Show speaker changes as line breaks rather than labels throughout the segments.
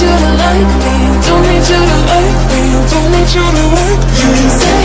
you to like me,
don't need you to like me, don't need you to like me. You can
say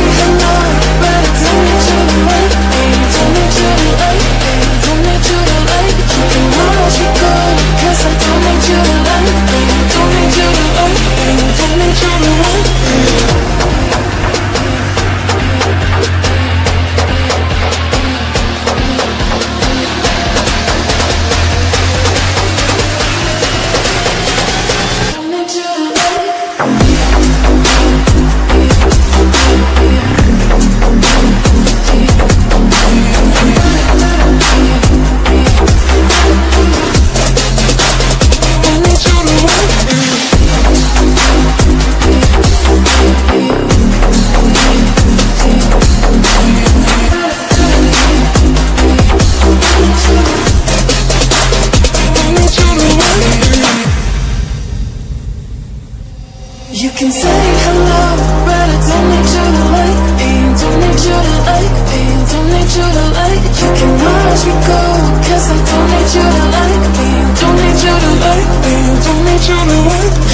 You can say hello, but I don't need you to like me. Don't need you to like me. Don't need you to like. You can watch me go, 'cause I don't need you to like me. Don't need you to like me.
Don't need you to like me.